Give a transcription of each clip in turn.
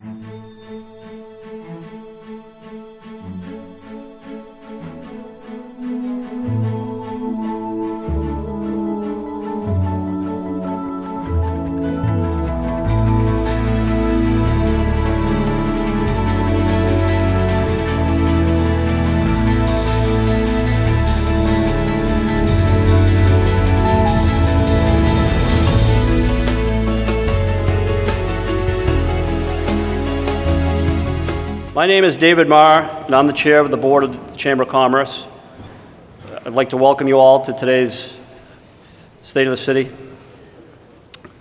My name is David Marr, and I'm the chair of the board of the Chamber of Commerce. I'd like to welcome you all to today's State of the City.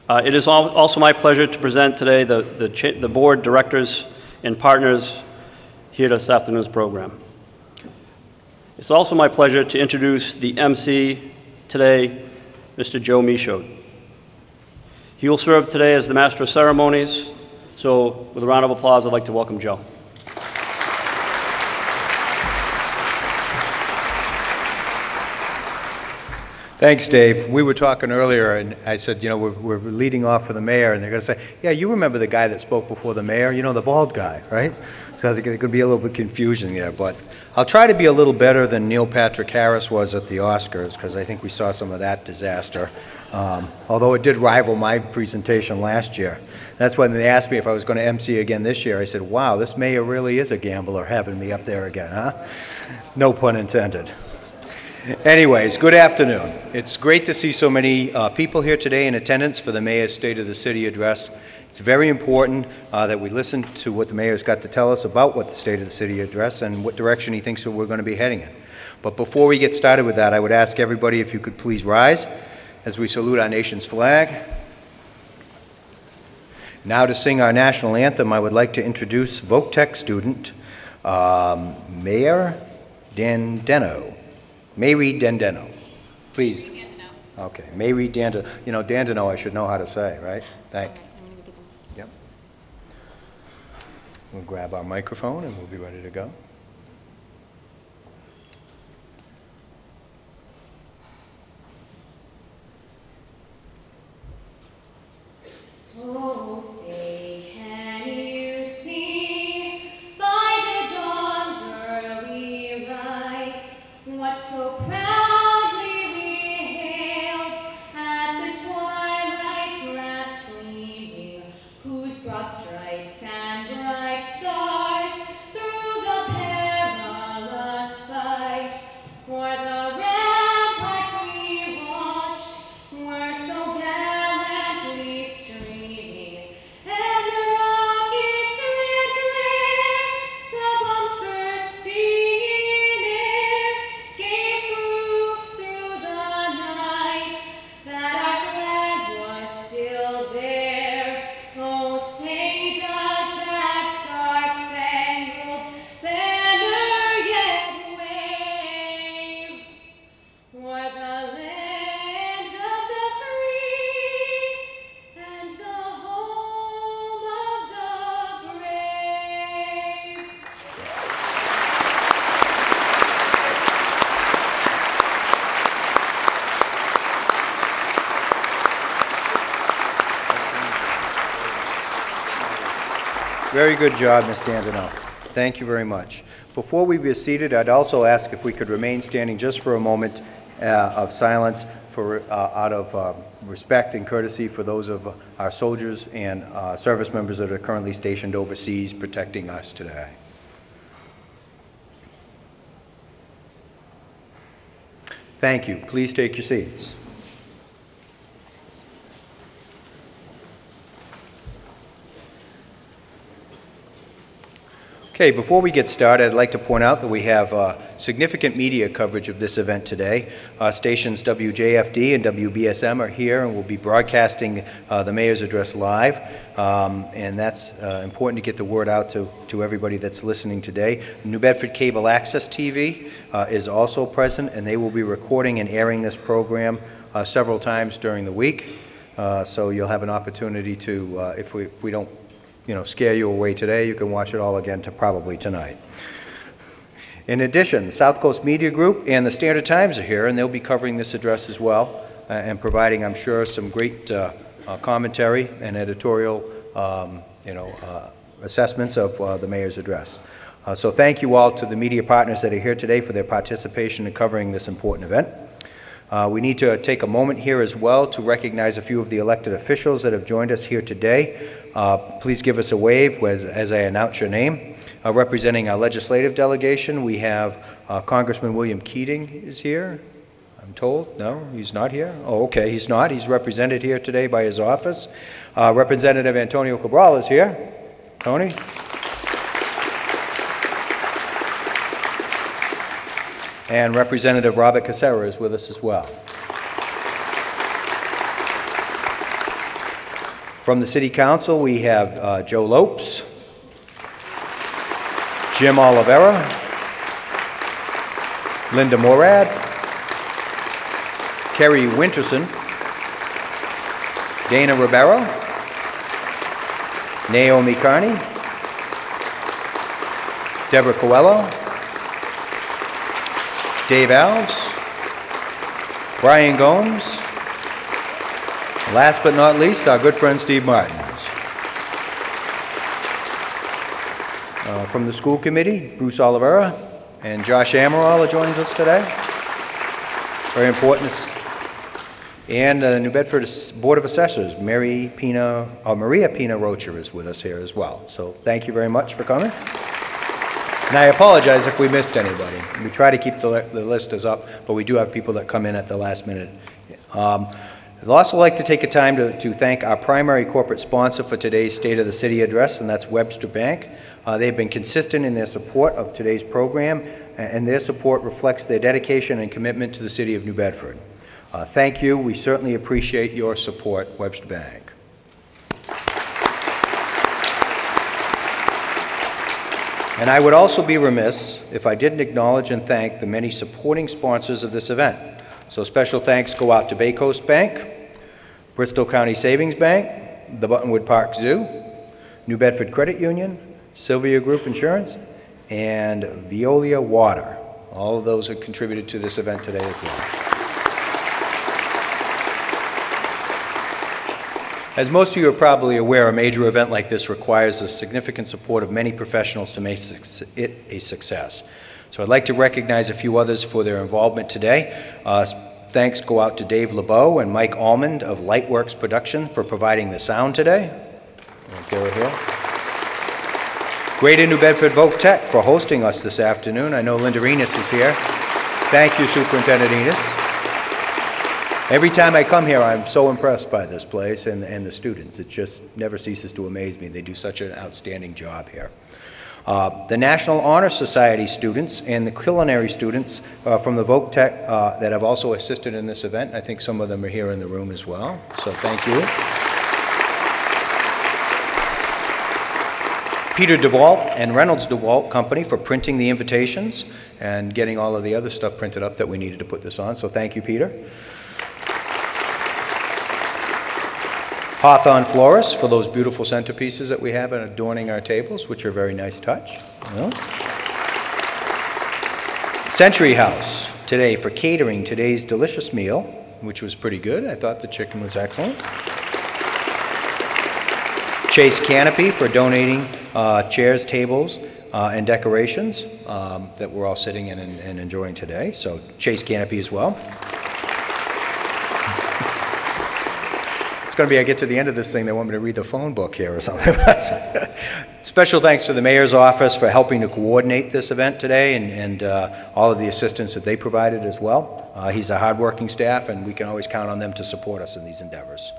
Uh, it is al- also my pleasure to present today the, the, the board directors and partners here to this afternoon's program. It's also my pleasure to introduce the MC today, Mr. Joe Michaud. He will serve today as the Master of Ceremonies, so with a round of applause, I'd like to welcome Joe. Thanks, Dave. We were talking earlier, and I said, you know, we're, we're leading off for the mayor, and they're going to say, yeah, you remember the guy that spoke before the mayor? You know, the bald guy, right? So I think there could be a little bit confusion there, but I'll try to be a little better than Neil Patrick Harris was at the Oscars, because I think we saw some of that disaster, um, although it did rival my presentation last year. That's when they asked me if I was going to MC again this year. I said, wow, this mayor really is a gambler having me up there again, huh? No pun intended. Anyways, good afternoon. It's great to see so many uh, people here today in attendance for the Mayor's State of the City address. It's very important uh, that we listen to what the Mayor's got to tell us about what the State of the City address and what direction he thinks we're going to be heading in. But before we get started with that, I would ask everybody if you could please rise as we salute our nation's flag. Now to sing our national anthem, I would like to introduce Voctech student um, Mayor Dandeno. Mary Dandeno. Please. Okay, Mary Dandeno. You know, Dandeno I should know how to say, right? Thank you. Yep. We'll grab our microphone and we'll be ready to go. Oh, good job, Ms. Dandino. Thank you very much. Before we be seated, I'd also ask if we could remain standing just for a moment uh, of silence for, uh, out of uh, respect and courtesy for those of our soldiers and uh, service members that are currently stationed overseas protecting us today. Thank you. Please take your seats. Okay, before we get started, I'd like to point out that we have uh, significant media coverage of this event today. Uh, stations WJFD and WBSM are here and will be broadcasting uh, the mayor's address live. Um, and that's uh, important to get the word out to, to everybody that's listening today. New Bedford Cable Access TV uh, is also present, and they will be recording and airing this program uh, several times during the week. So you'll have an opportunity to, if we, if we don't you know, scare you away today, you can watch it all again to probably tonight. In addition, the South Coast Media Group and the Standard Times are here, and they'll be covering this address as well, uh, and providing, I'm sure, some great uh, uh, commentary and editorial, um, you know, uh, assessments of uh, the mayor's address. Uh, So thank you all to the media partners that are here today for their participation in covering this important event. We need to take a moment here as well to recognize a few of the elected officials that have joined us here today. Uh, Please give us a wave as as I announce your name. Uh, Representing our legislative delegation, we have uh, Congressman William Keating is here, I'm told. No, he's not here? Oh, okay, he's not. He's represented here today by his office. Uh, Representative Antonio Cabral is here. Tony? And Representative Robert Koczera is with us as well. From the City Council, we have uh, Joe Lopes, Jim Oliveira, Linda Morad, Kerry Winterson, Dana Ribeiro, Naomi Carney, Deborah Coelho, Dave Alves, Brian Gomes, last but not least, our good friend Steve Martin. Uh, From the school committee, Bruce Oliveira and Josh Amaral are joining us today. Very important. And uh, New Bedford Board of Assessors, Mary Pina, uh, Maria Pina Rocher is with us here as well. So thank you very much for coming. And I apologize if we missed anybody. We try to keep the the list as up, but we do have people that come in at the last minute. Um, I'd also like to take a time to to thank our primary corporate sponsor for today's State of the City address, and that's Webster Bank. Uh, They've been consistent in their support of today's program, and their support reflects their dedication and commitment to the city of New Bedford. Uh, Thank you. We certainly appreciate your support, Webster Bank. And I would also be remiss if I didn't acknowledge and thank the many supporting sponsors of this event. So special thanks go out to Bay Coast Bank, Bristol County Savings Bank, the Buttonwood Park Zoo, New Bedford Credit Union, Sylvia Group Insurance, and Veolia Water. All of those have contributed to this event today as well. As most of you are probably aware, a major event like this requires the significant support of many professionals to make it a success. So I'd like to recognize a few others for their involvement today. Uh, Thanks go out to Dave LeBeau and Mike Almond of Lightworks Production for providing the sound today. We're here. Greater New Bedford Voc Tech for hosting us this afternoon. I know Linda Enos is here. Thank you, Superintendent Enos. Every time I come here, I'm so impressed by this place and, and the students. It just never ceases to amaze me. They do such an outstanding job here. Uh, the National Honor Society students and the culinary students uh, from the Voc Tech uh, that have also assisted in this event. I think some of them are here in the room as well, so thank you. Peter DeWalt and Reynolds DeWalt Company for printing the invitations and getting all of the other stuff printed up that we needed to put this on, so thank you, Peter. Hawthorne Florists for those beautiful centerpieces that we have and adorning our tables, which are a very nice touch. you know. Century House today for catering today's delicious meal, which was pretty good. I thought the chicken was excellent. Chase Canopy for donating uh, chairs, tables, uh, and decorations um, that we're all sitting in and and enjoying today. So Chase Canopy as well. Going to be, I get to the end of this thing, they want me to read the phone book here or something. Special thanks to the mayor's office for helping to coordinate this event today and, and uh, all of the assistance that they provided as well. Uh, He's a hardworking staff, and we can always count on them to support us in these endeavors.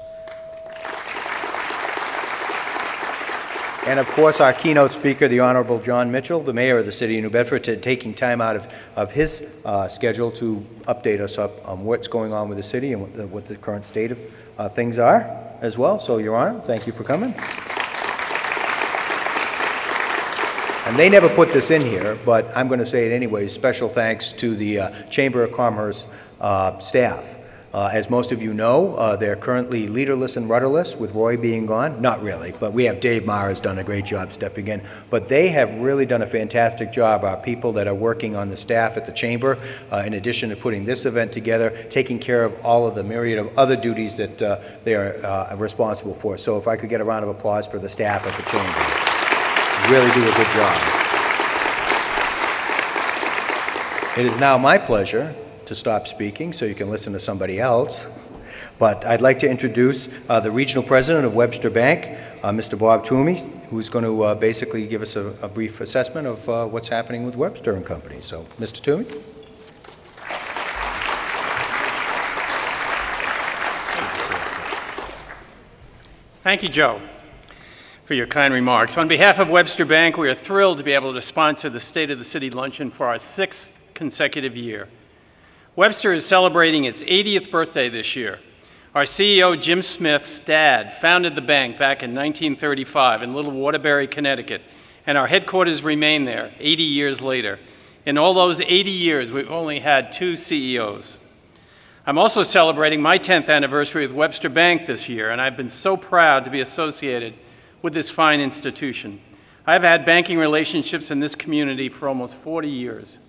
And of course, our keynote speaker, the Honorable Jon Mitchell, the mayor of the city of New Bedford, to taking time out of, of his uh, schedule to update us up on what's going on with the city and what the, what the current state of uh, things are as well. So, Your Honor, thank you for coming. And they never put this in here, but I'm going to say it anyway. Special thanks to the uh, Chamber of Commerce uh, staff. Uh, As most of you know, uh, they're currently leaderless and rudderless, with Roy being gone. Not really, but we have Dave Maher has done a great job stepping in. But they have really done a fantastic job, our people that are working on the staff at the Chamber, uh, in addition to putting this event together, taking care of all of the myriad of other duties that uh, they are uh, responsible for. So if I could get a round of applause for the staff at the Chamber. really do a good job. It is now my pleasure to stop speaking so you can listen to somebody else. But I'd like to introduce uh, the regional president of Webster Bank, uh, Mr. Bob Toomey, who's going to uh, basically give us a a brief assessment of uh, what's happening with Webster and Company. So, Mr. Toomey? Thank you, Joe, for your kind remarks. On behalf of Webster Bank, we are thrilled to be able to sponsor the State of the City Luncheon for our sixth consecutive year. Webster is celebrating its 80th birthday this year. Our CEO, Jim Smith's dad, founded the bank back in 1935 in Little Waterbury, Connecticut, and our headquarters remain there 80 years later. In all those 80 years, we've only had two CEOs. I'm also celebrating my 10th anniversary with Webster Bank this year, and I've been so proud to be associated with this fine institution. I've had banking relationships in this community for almost 40 years.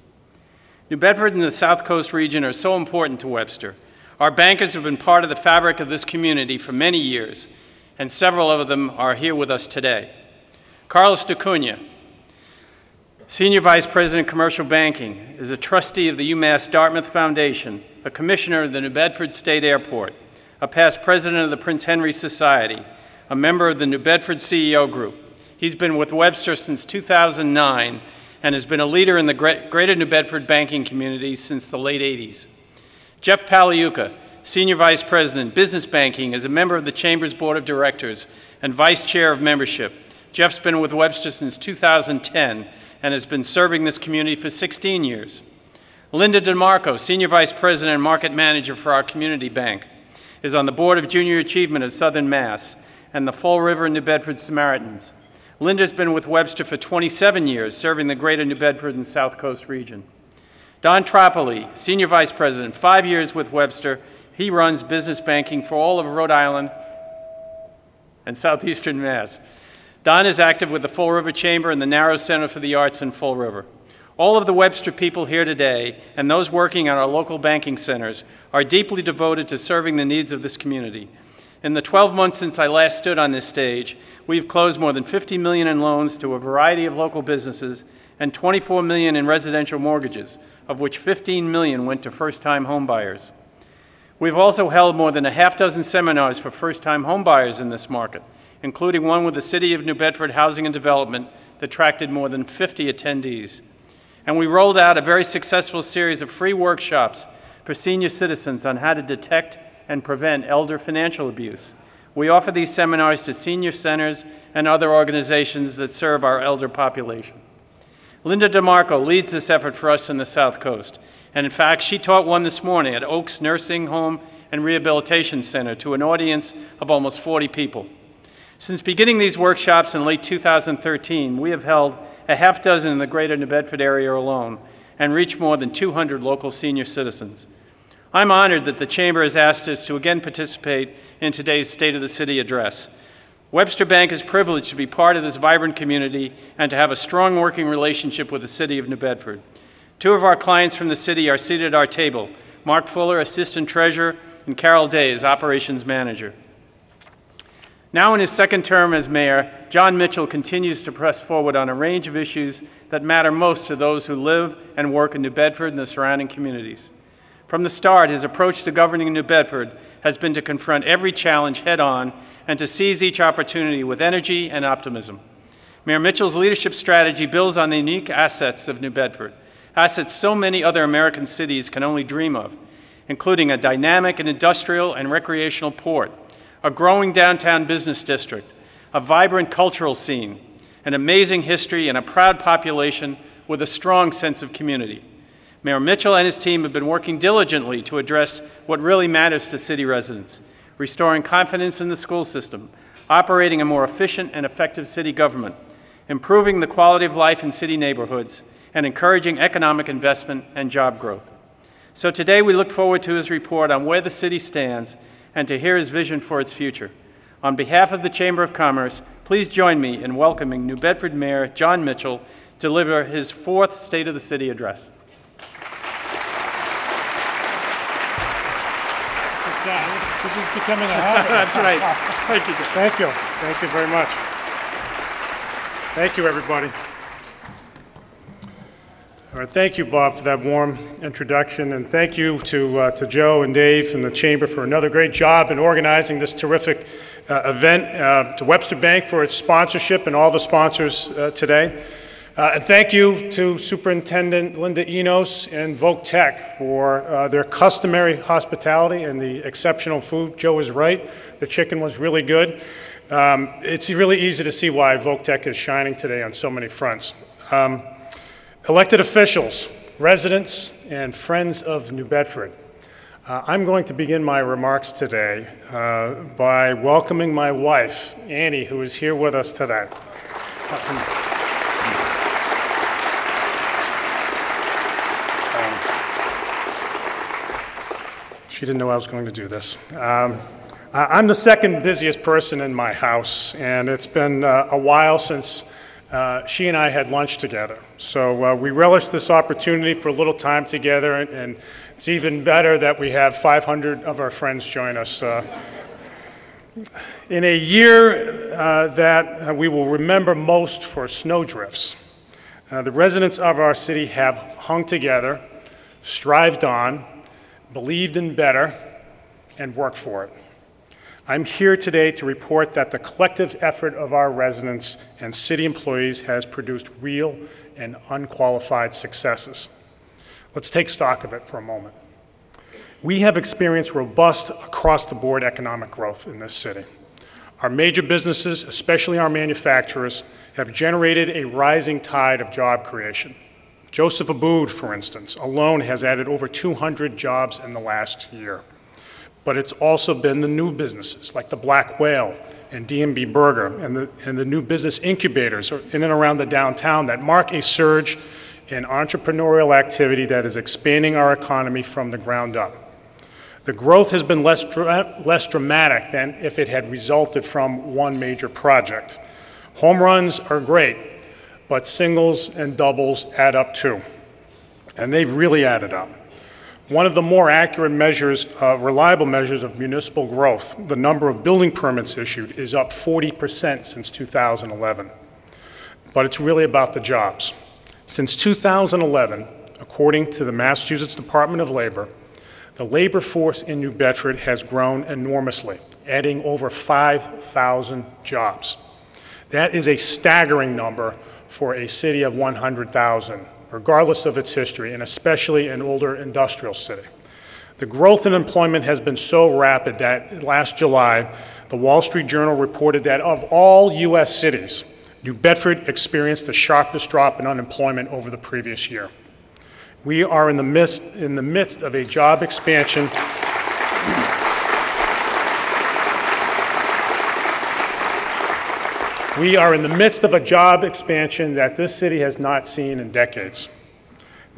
New Bedford and the South Coast region are so important to Webster. Our bankers have been part of the fabric of this community for many years, and several of them are here with us today. Carlos DeCunha, Senior Vice President, Commercial Banking, is a trustee of the UMass Dartmouth Foundation, a commissioner of the New Bedford State Airport, a past president of the Prince Henry Society, a member of the New Bedford CEO Group. He's been with Webster since 2009 and has been a leader in the greater New Bedford banking community since the late 80s. Jeff Paliuka, Senior Vice President, Business Banking, is a member of the Chamber's Board of Directors and Vice Chair of Membership. Jeff's been with Webster since 2010 and has been serving this community for 16 years. Linda DeMarco, Senior Vice President and Market Manager for our community bank, is on the Board of Junior Achievement of Southern Mass and the Fall River and New Bedford Samaritans. Linda's been with Webster for 27 years, serving the greater New Bedford and South Coast region. Don Tropoli, Senior Vice President, five years with Webster. He runs business banking for all of Rhode Island and Southeastern Mass. Don is active with the Fall River Chamber and the Narrows Center for the Arts in Fall River. All of the Webster people here today and those working at our local banking centers are deeply devoted to serving the needs of this community. In the 12 months since I last stood on this stage, we've closed more than 50 million in loans to a variety of local businesses and 24 million in residential mortgages, of which 15 million went to first-time homebuyers. We've also held more than a half dozen seminars for first-time homebuyers in this market, including one with the City of New Bedford Housing and Development that attracted more than 50 attendees. And we rolled out a very successful series of free workshops for senior citizens on how to detect and prevent elder financial abuse. We offer these seminars to senior centers and other organizations that serve our elder population. Linda DeMarco leads this effort for us in the South Coast. And in fact, she taught one this morning at Oaks Nursing Home and Rehabilitation Center to an audience of almost 40 people. Since beginning these workshops in late 2013, we have held a half dozen in the greater New Bedford area alone and reached more than 200 local senior citizens. I'm honored that the Chamber has asked us to again participate in today's State of the City address. Webster Bank is privileged to be part of this vibrant community and to have a strong working relationship with the City of New Bedford. Two of our clients from the city are seated at our table Mark Fuller, Assistant Treasurer, and Carol Days, Operations Manager. Now, in his second term as mayor, Jon Mitchell continues to press forward on a range of issues that matter most to those who live and work in New Bedford and the surrounding communities. From the start, his approach to governing New Bedford has been to confront every challenge head on and to seize each opportunity with energy and optimism. Mayor Mitchell's leadership strategy builds on the unique assets of New Bedford, assets so many other American cities can only dream of, including a dynamic and industrial and recreational port, a growing downtown business district, a vibrant cultural scene, an amazing history, and a proud population with a strong sense of community. Mayor Mitchell and his team have been working diligently to address what really matters to city residents restoring confidence in the school system, operating a more efficient and effective city government, improving the quality of life in city neighborhoods, and encouraging economic investment and job growth. So today we look forward to his report on where the city stands and to hear his vision for its future. On behalf of the Chamber of Commerce, please join me in welcoming New Bedford Mayor Jon Mitchell to deliver his fourth State of the City address. This is, uh, this is becoming a habit. That's right. Thank you. Thank you. Thank you very much. Thank you, everybody. All right, thank you, Bob, for that warm introduction, and thank you to, uh, to Joe and Dave and the Chamber for another great job in organizing this terrific uh, event, uh, to Webster Bank for its sponsorship and all the sponsors uh, today. Uh, And thank you to Superintendent Linda Enos and Voc Tech for uh, their customary hospitality and the exceptional food. Joe is right, the chicken was really good. Um, It's really easy to see why Voc Tech is shining today on so many fronts. Um, Elected officials, residents, and friends of New Bedford, uh, I'm going to begin my remarks today uh, by welcoming my wife, Annie, who is here with us today. She didn't know I was going to do this. Um, I'm the second busiest person in my house, and it's been uh, a while since uh, she and I had lunch together. So uh, we relish this opportunity for a little time together, and- and it's even better that we have 500 of our friends join us. uh, In a year uh, that we will remember most for snowdrifts, uh, the residents of our city have hung together, strived on, believed in better, and worked for it. I'm here today to report that the collective effort of our residents and city employees has produced real and unqualified successes. Let's take stock of it for a moment. We have experienced robust, across-the-board economic growth in this city. Our major businesses, especially our manufacturers, have generated a rising tide of job creation. Joseph Abboud, for instance, alone has added over 200 jobs in the last year. But it's also been the new businesses like the Black Whale and DMB Burger and the, and the new business incubators in and around the downtown that mark a surge in entrepreneurial activity that is expanding our economy from the ground up. The growth has been less, dra- less dramatic than if it had resulted from one major project. Home runs are great, but singles and doubles add up too. And they've really added up. One of the more accurate measures, uh, reliable measures of municipal growth, the number of building permits issued, is up 40% since 2011. But it's really about the jobs. Since 2011, according to the Massachusetts Department of Labor, the labor force in New Bedford has grown enormously, adding over 5,000 jobs. That is a staggering number for a city of 100,000, regardless of its history, and especially an older industrial city. The growth in employment has been so rapid that last July, the Wall Street Journal reported that of all U.S. cities, New Bedford experienced the sharpest drop in unemployment over the previous year. We are in the midst, in the midst of a job expansion We are in the midst of a job expansion that this city has not seen in decades.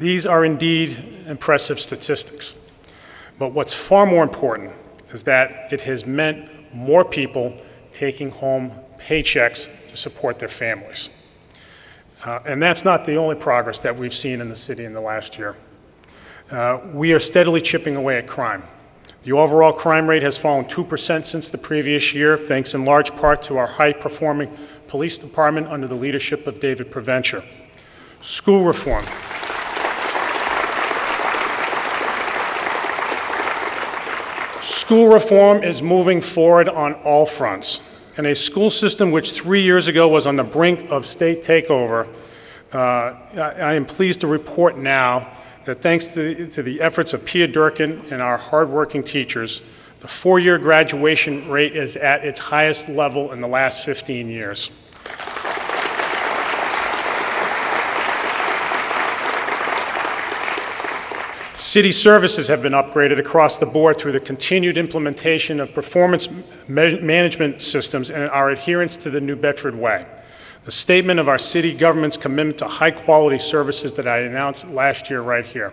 These are indeed impressive statistics. But what's far more important is that it has meant more people taking home paychecks to support their families. Uh, and that's not the only progress that we've seen in the city in the last year. Uh, we are steadily chipping away at crime. The overall crime rate has fallen 2% since the previous year, thanks in large part to our high-performing police department under the leadership of David Provencher. School reform. School reform is moving forward on all fronts. And a school system which three years ago was on the brink of state takeover, uh, I I am pleased to report now that thanks to to the efforts of Pia Durkin and our hardworking teachers, the four-year graduation rate is at its highest level in the last 15 years. City services have been upgraded across the board through the continued implementation of performance management systems and our adherence to the New Bedford Way. The statement of our city government's commitment to high-quality services that I announced last year right here.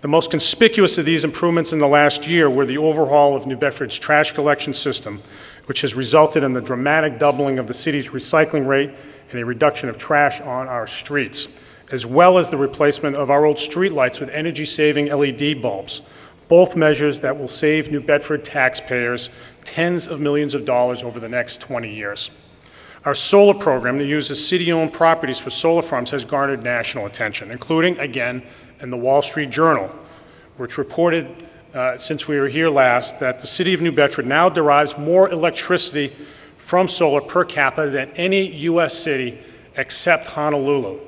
The most conspicuous of these improvements in the last year were the overhaul of New Bedford's trash collection system, which has resulted in the dramatic doubling of the city's recycling rate and a reduction of trash on our streets, as well as the replacement of our old streetlights with energy-saving LED bulbs, both measures that will save New Bedford taxpayers tens of millions of dollars over the next 20 years. Our solar program that uses city-owned properties for solar farms has garnered national attention, including, again, in the Wall Street Journal, which reported, uh, since we were here last, that the city of New Bedford now derives more electricity from solar per capita than any U.S. city except Honolulu.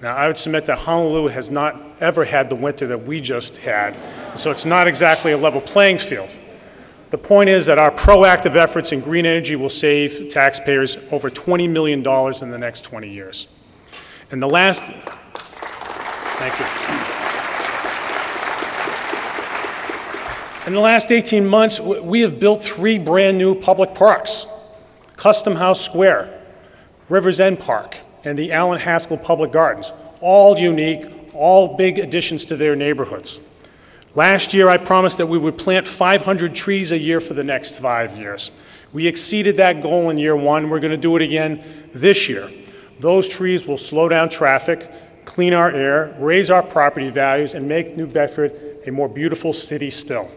Now, I would submit that Honolulu has not ever had the winter that we just had, so it's not exactly a level playing field. The point is that our proactive efforts in green energy will save taxpayers over $20 million in the next 20 years. And the last, thank you. In the last 18 months, we have built three brand-new public parks. Custom House Square, Rivers End Park, and the Allen Haskell Public Gardens, all unique, all big additions to their neighborhoods. Last year, I promised that we would plant 500 trees a year for the next five years. We exceeded that goal in year one. We're going to do it again this year. Those trees will slow down traffic, clean our air, raise our property values, and make New Bedford a more beautiful city still.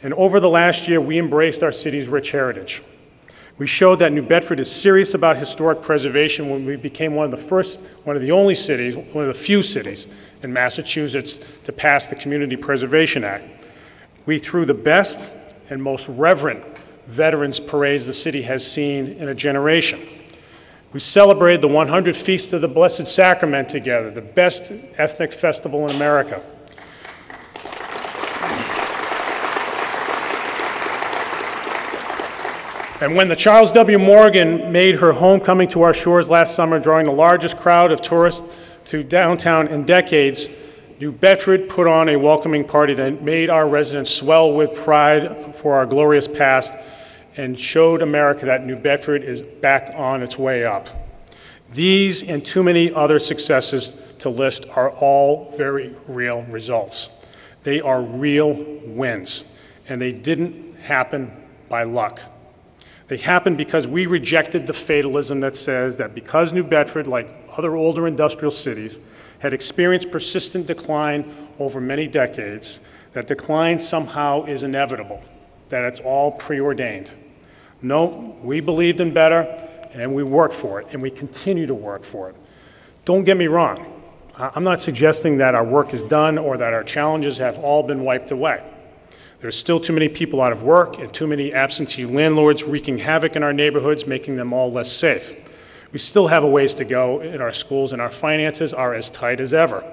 And over the last year, we embraced our city's rich heritage. We showed that New Bedford is serious about historic preservation when we became one of the first, one of the only cities, one of the few cities in Massachusetts to pass the Community Preservation Act. We threw the best and most reverent veterans parades the city has seen in a generation. We celebrated the 100 Feast of the Blessed Sacrament together, the best ethnic festival in America. And when the Charles W. Morgan made her homecoming to our shores last summer, drawing the largest crowd of tourists to downtown in decades, New Bedford put on a welcoming party that made our residents swell with pride for our glorious past and showed America that New Bedford is back on its way up. These and too many other successes to list are all very real results. They are real wins, and they didn't happen by luck. They happened because we rejected the fatalism that says that because New Bedford, like other older industrial cities, had experienced persistent decline over many decades, that decline somehow is inevitable, that it's all preordained. No, we believed in better, and we worked for it, and we continue to work for it. Don't get me wrong. I'm not suggesting that our work is done or that our challenges have all been wiped away. There's still too many people out of work and too many absentee landlords wreaking havoc in our neighborhoods, making them all less safe. We still have a ways to go in our schools, and our finances are as tight as ever.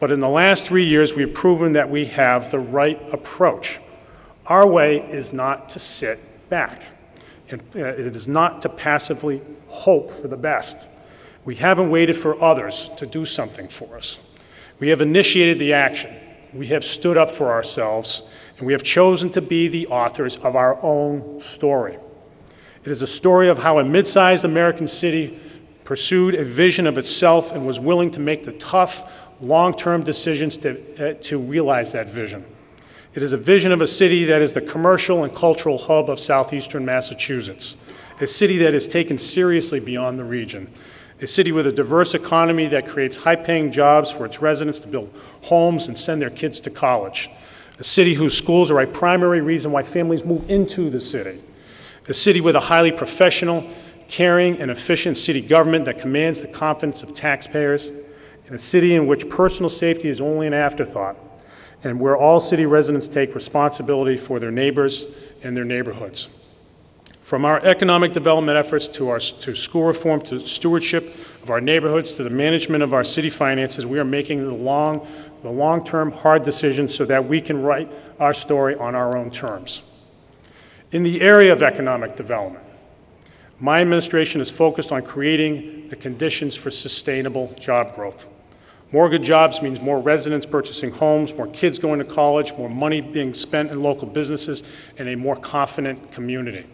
But in the last three years, we've proven that we have the right approach. Our way is not to sit back. Uh, it is not to passively hope for the best. We haven't waited for others to do something for us. We have initiated the action. We have stood up for ourselves, and we have chosen to be the authors of our own story. It is a story of how a mid-sized American city pursued a vision of itself and was willing to make the tough, long-term decisions to, uh, to realize that vision. It is a vision of a city that is the commercial and cultural hub of southeastern Massachusetts, a city that is taken seriously beyond the region, a city with a diverse economy that creates high-paying jobs for its residents to build homes and send their kids to college, a city whose schools are a primary reason why families move into the city, a city with a highly professional, caring, and efficient city government that commands the confidence of taxpayers, and a city in which personal safety is only an afterthought, and where all city residents take responsibility for their neighbors and their neighborhoods. From our economic development efforts to our to school reform to stewardship of our neighborhoods to the management of our city finances, we are making the long, the long-term hard decisions so that we can write our story on our own terms. In the area of economic development, my administration is focused on creating the conditions for sustainable job growth. More good jobs means more residents purchasing homes, more kids going to college, more money being spent in local businesses, and a more confident community.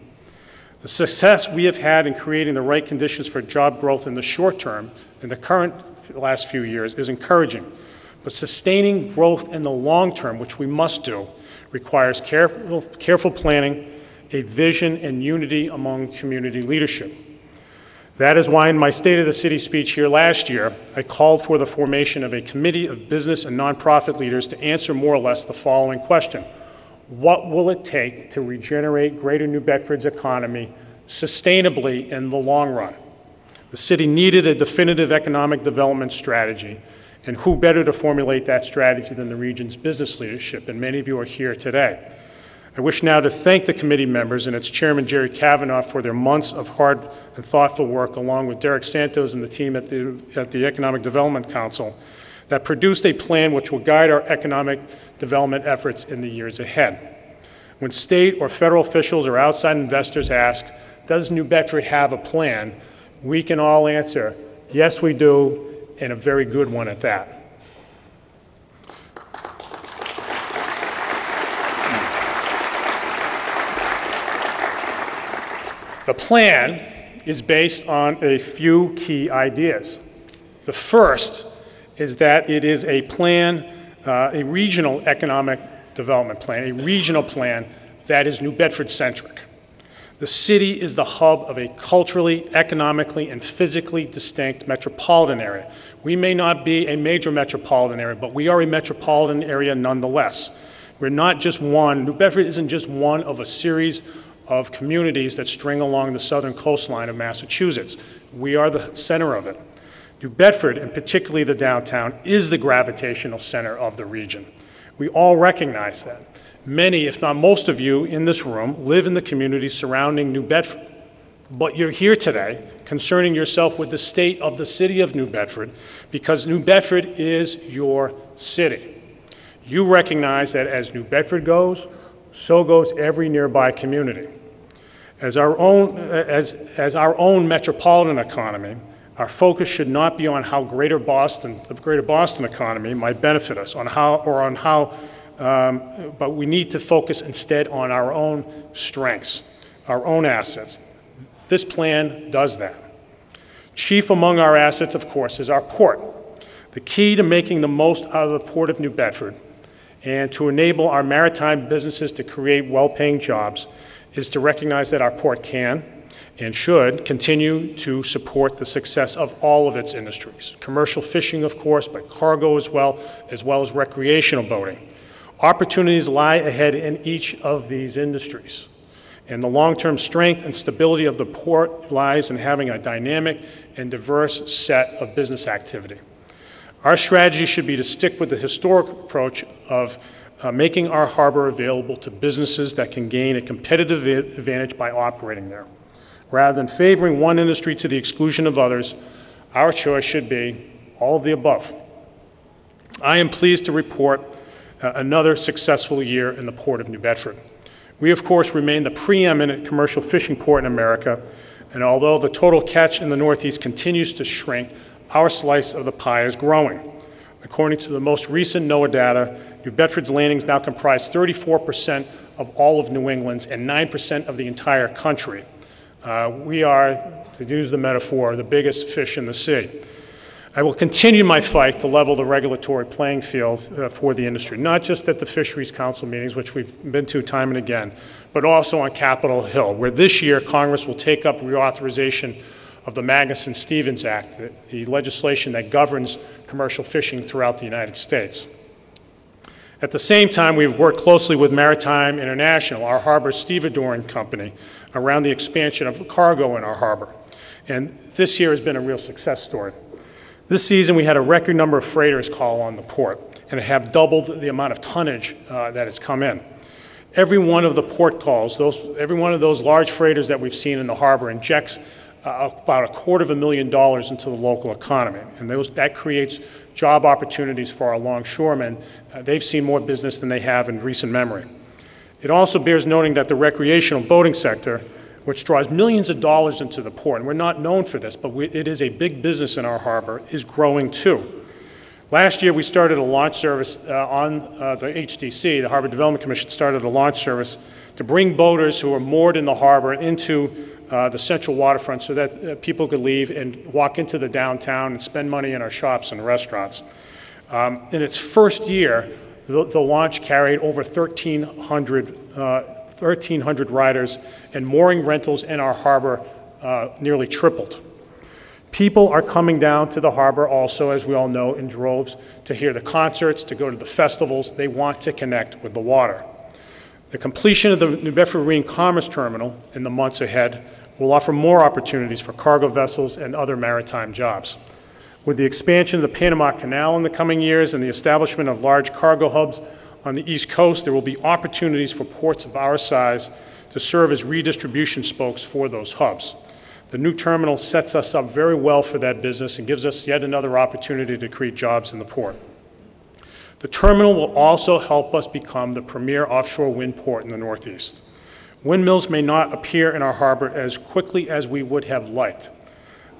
The success we have had in creating the right conditions for job growth in the short term, in the current last few years, is encouraging. But sustaining growth in the long term, which we must do, requires careful, careful planning, a vision, and unity among community leadership. That is why in my State of the City speech here last year, I called for the formation of a committee of business and nonprofit leaders to answer more or less the following question. What will it take to regenerate Greater New Bedford's economy sustainably in the long run. The city needed a definitive economic development strategy, and who better to formulate that strategy than the region's business leadership, and many of you are here today. I wish now to thank the committee members and its chairman, Jerry Kavanaugh, for their months of hard and thoughtful work, along with Derek Santos and the team at the, at the Economic Development Council, that produced a plan which will guide our economic development efforts in the years ahead. When state or federal officials or outside investors ask, does New Bedford have a plan? We can all answer, yes, we do, and a very good one at that. The plan is based on a few key ideas. The first is that it is a plan, uh, a regional economic development plan, a regional plan that is New Bedford centric. The city is the hub of a culturally, economically, and physically distinct metropolitan area. We may not be a major metropolitan area, but we are a metropolitan area nonetheless. We're not just one, New Bedford isn't just one of a series of communities that string along the southern coastline of Massachusetts. We are the center of it. New Bedford, and particularly the downtown, is the gravitational center of the region. We all recognize that. Many, if not most of you in this room, live in the communities surrounding New Bedford. But you're here today concerning yourself with the state of the city of New Bedford because New Bedford is your city. You recognize that as New Bedford goes, so goes every nearby community. As our own, as, as our own metropolitan economy, our focus should not be on how Greater Boston, the Greater Boston economy, might benefit us, on how, or on how, um, but we need to focus instead on our own strengths, our own assets. This plan does that. Chief among our assets, of course, is our port. The key to making the most out of the Port of New Bedford and to enable our maritime businesses to create well-paying jobs is to recognize that our port can and should continue to support the success of all of its industries. Commercial fishing, of course, but cargo as well, as well as recreational boating. Opportunities lie ahead in each of these industries. And the long-term strength and stability of the port lies in having a dynamic and diverse set of business activity. Our strategy should be to stick with the historic approach of uh, making our harbor available to businesses that can gain a competitive advantage by operating there. Rather than favoring one industry to the exclusion of others, our choice should be all of the above. I am pleased to report uh, another successful year in the Port of New Bedford. We, of course, remain the preeminent commercial fishing port in America, and although the total catch in the Northeast continues to shrink, our slice of the pie is growing. According to the most recent NOAA data, New Bedford's landings now comprise 34% of all of New England's and 9% of the entire country. Uh, we are, to use the metaphor, the biggest fish in the sea. I will continue my fight to level the regulatory playing field uh, for the industry, not just at the Fisheries Council meetings, which we've been to time and again, but also on Capitol Hill, where this year Congress will take up reauthorization of the Magnuson-Stevens Act, the, the legislation that governs commercial fishing throughout the United States. At the same time, we've worked closely with Maritime International, our harbor stevedoring company, around the expansion of cargo in our harbor. And this year has been a real success story. This season, we had a record number of freighters call on the port and have doubled the amount of tonnage uh, that has come in. Every one of the port calls, those, every one of those large freighters that we've seen in the harbor injects uh, about a quarter of a million dollars into the local economy. And those, that creates job opportunities for our longshoremen. Uh, they've seen more business than they have in recent memory. It also bears noting that the recreational boating sector which draws millions of dollars into the port, and we're not known for this, but we, it is a big business in our harbor, is growing too. Last year, we started a launch service uh, on uh, the HDC, the Harbor Development Commission started a launch service to bring boaters who are moored in the harbor into uh, the central waterfront so that uh, people could leave and walk into the downtown and spend money in our shops and restaurants. Um, in its first year, the, the launch carried over 1,300 uh, 1,300 riders, and mooring rentals in our harbor uh, nearly tripled. People are coming down to the harbor also, as we all know, in droves to hear the concerts, to go to the festivals. They want to connect with the water. The completion of the New Bedford Marine Commerce Terminal in the months ahead will offer more opportunities for cargo vessels and other maritime jobs. With the expansion of the Panama Canal in the coming years and the establishment of large cargo hubs on the East Coast, there will be opportunities for ports of our size to serve as redistribution spokes for those hubs. The new terminal sets us up very well for that business and gives us yet another opportunity to create jobs in the port. The terminal will also help us become the premier offshore wind port in the Northeast. Windmills may not appear in our harbor as quickly as we would have liked,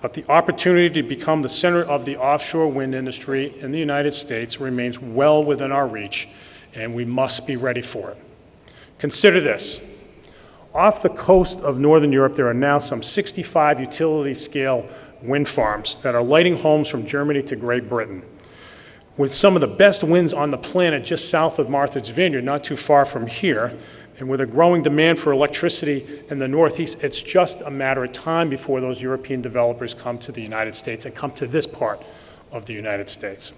but the opportunity to become the center of the offshore wind industry in the United States remains well within our reach, and we must be ready for it. Consider this. Off the coast of northern Europe, there are now some 65 utility-scale wind farms that are lighting homes from Germany to Great Britain. With some of the best winds on the planet just south of Martha's Vineyard, not too far from here, and with a growing demand for electricity in the Northeast, it's just a matter of time before those European developers come to the United States and come to this part of the United States.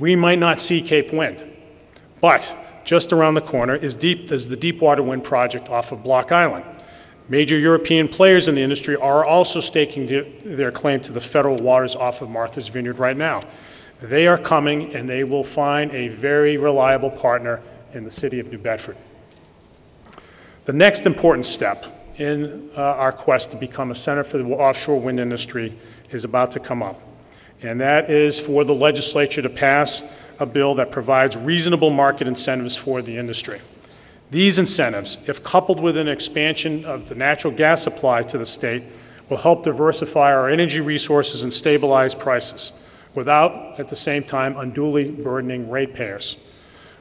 We might not see Cape Wind, but just around the corner is, deep, is the Deepwater Wind Project off of Block Island. Major European players in the industry are also staking their claim to the federal waters off of Martha's Vineyard right now. They are coming, and they will find a very reliable partner in the city of New Bedford. The next important step in uh, our quest to become a center for the offshore wind industry is about to come up, and that is for the legislature to pass a bill that provides reasonable market incentives for the industry. These incentives, if coupled with an expansion of the natural gas supply to the state, will help diversify our energy resources and stabilize prices without, at the same time, unduly burdening ratepayers.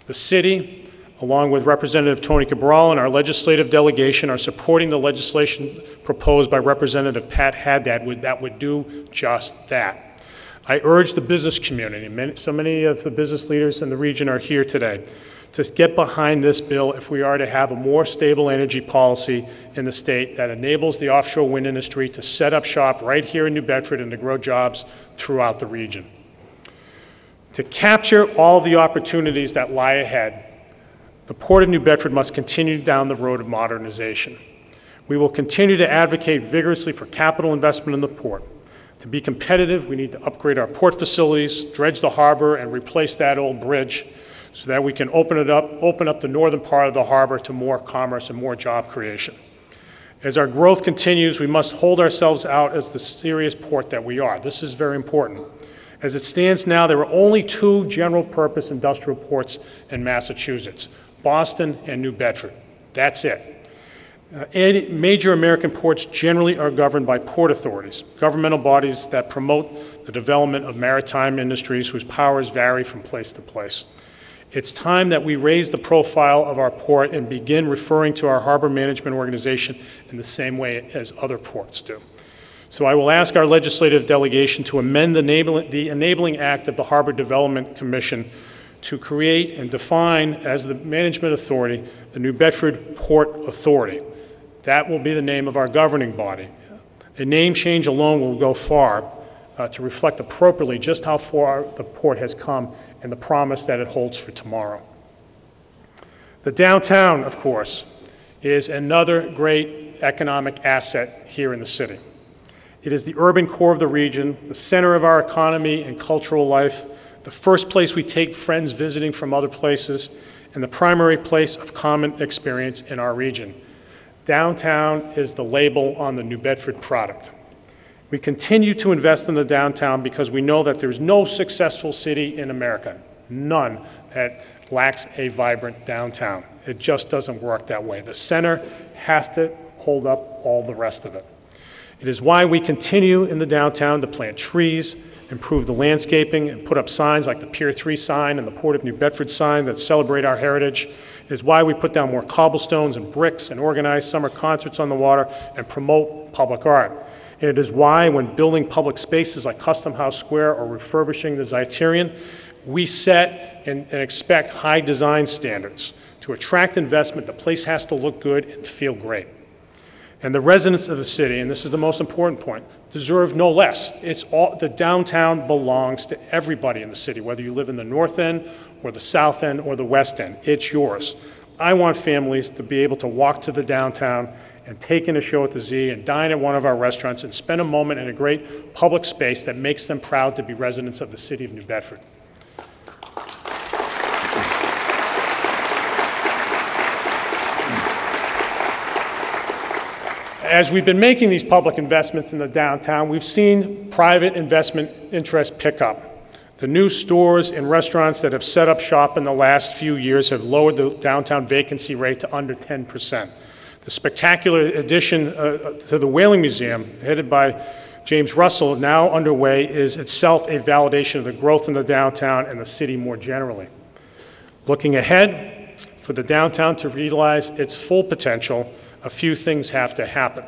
The city, along with Representative Tony Cabral and our legislative delegation, are supporting the legislation proposed by Representative Pat Haddad that would do just that. I urge the business community, many, so many of the business leaders in the region are here today, to get behind this bill if we are to have a more stable energy policy in the state that enables the offshore wind industry to set up shop right here in New Bedford and to grow jobs throughout the region. To capture all the opportunities that lie ahead, the Port of New Bedford must continue down the road of modernization. We will continue to advocate vigorously for capital investment in the port. To be competitive, we need to upgrade our port facilities, dredge the harbor, and replace that old bridge so that we can open it up, open up the northern part of the harbor to more commerce and more job creation. As our growth continues, we must hold ourselves out as the serious port that we are. This is very important. As it stands now, there are only two general purpose industrial ports in Massachusetts, Boston and New Bedford. That's it. Uh, major American ports generally are governed by port authorities, governmental bodies that promote the development of maritime industries whose powers vary from place to place. It's time that we raise the profile of our port and begin referring to our harbor management organization in the same way as other ports do. So I will ask our legislative delegation to amend the enabling, the enabling act of the Harbor Development Commission to create and define as the management authority the New Bedford Port Authority. That will be the name of our governing body. A name change alone will go far uh, to reflect appropriately just how far the port has come and the promise that it holds for tomorrow. The downtown, of course, is another great economic asset here in the city. It is the urban core of the region, the center of our economy and cultural life, the first place we take friends visiting from other places, and the primary place of common experience in our region. Downtown is the label on the New Bedford product. We continue to invest in the downtown because we know that there's no successful city in America, none, that lacks a vibrant downtown. It just doesn't work that way. The center has to hold up all the rest of it. It is why we continue in the downtown to plant trees, improve the landscaping, and put up signs like the Pier 3 sign and the Port of New Bedford sign that celebrate our heritage is why we put down more cobblestones and bricks and organize summer concerts on the water and promote public art. And it is why, when building public spaces like Custom House Square or refurbishing the Zeiterion, we set and, and expect high design standards. To attract investment, the place has to look good and feel great. And the residents of the city, and this is the most important point, deserve no less. It's all, the downtown belongs to everybody in the city, whether you live in the north end or the south end or the west end. It's yours. I want families to be able to walk to the downtown and take in a show at the Z and dine at one of our restaurants and spend a moment in a great public space that makes them proud to be residents of the city of New Bedford. As we've been making these public investments in the downtown, we've seen private investment interest pick up. The new stores and restaurants that have set up shop in the last few years have lowered the downtown vacancy rate to under 10%. The spectacular addition uh, to the Whaling Museum, headed by James Russell, now underway, is itself a validation of the growth in the downtown and the city more generally. Looking ahead, for the downtown to realize its full potential, a few things have to happen.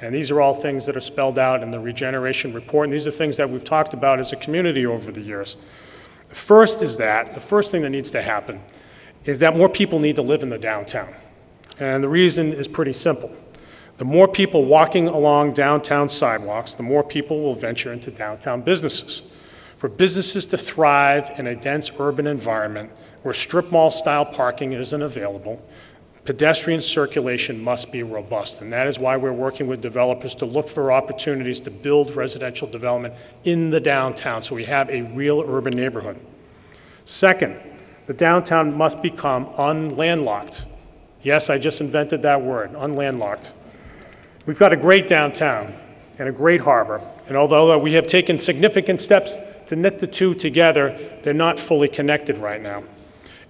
And these are all things that are spelled out in the regeneration report, and these are things that we've talked about as a community over the years. The first is that, the first thing that needs to happen is that more people need to live in the downtown. And the reason is pretty simple. The more people walking along downtown sidewalks, the more people will venture into downtown businesses. For businesses to thrive in a dense urban environment where strip mall style parking isn't available, pedestrian circulation must be robust. And that is why we're working with developers to look for opportunities to build residential development in the downtown so we have a real urban neighborhood. Second, the downtown must become unlandlocked. Yes, I just invented that word, unlandlocked. We've got a great downtown and a great harbor, and although we have taken significant steps to knit the two together, they're not fully connected right now.